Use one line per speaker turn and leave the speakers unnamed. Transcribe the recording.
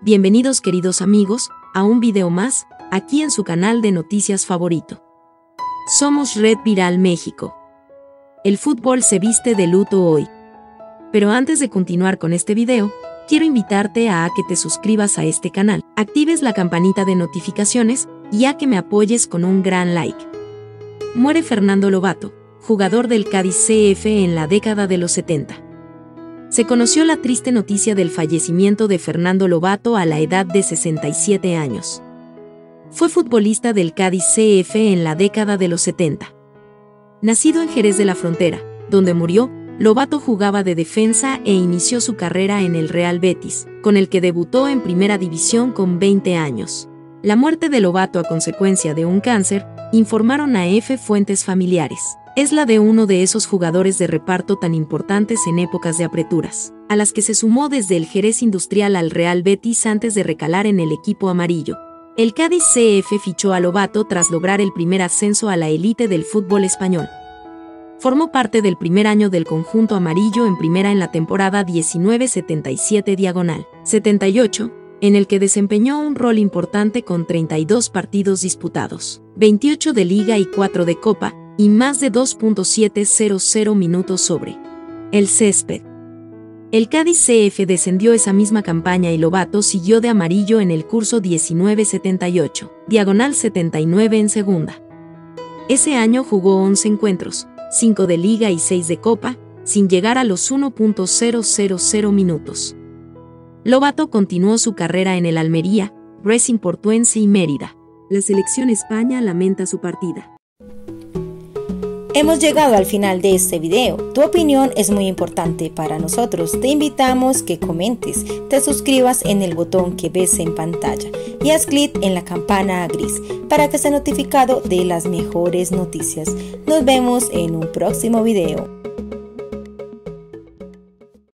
Bienvenidos queridos amigos a un video más, aquí en su canal de noticias favorito. Somos Red Viral México. El fútbol se viste de luto hoy. Pero antes de continuar con este video, quiero invitarte a que te suscribas a este canal, actives la campanita de notificaciones y a que me apoyes con un gran like. Muere Fernando Lobato, jugador del Cádiz CF en la década de los 70 se conoció la triste noticia del fallecimiento de Fernando Lobato a la edad de 67 años. Fue futbolista del Cádiz CF en la década de los 70. Nacido en Jerez de la Frontera, donde murió, Lobato jugaba de defensa e inició su carrera en el Real Betis, con el que debutó en Primera División con 20 años. La muerte de Lobato a consecuencia de un cáncer, informaron a F fuentes familiares es la de uno de esos jugadores de reparto tan importantes en épocas de apreturas, a las que se sumó desde el Jerez Industrial al Real Betis antes de recalar en el equipo amarillo. El Cádiz CF fichó a Lobato tras lograr el primer ascenso a la élite del fútbol español. Formó parte del primer año del conjunto amarillo en primera en la temporada 1977 diagonal 78, en el que desempeñó un rol importante con 32 partidos disputados, 28 de liga y 4 de copa, y más de 2.700 minutos sobre el césped. El Cádiz CF descendió esa misma campaña y Lobato siguió de amarillo en el curso 1978, diagonal 79 en segunda. Ese año jugó 11 encuentros, 5 de liga y 6 de copa, sin llegar a los 1.000 minutos. Lobato continuó su carrera en el Almería, Racing Portuense y Mérida. La selección España lamenta su partida.
Hemos llegado al final de este video. Tu opinión es muy importante para nosotros. Te invitamos que comentes, te suscribas en el botón que ves en pantalla y haz clic en la campana gris para que sea notificado de las mejores noticias. Nos vemos en un próximo video.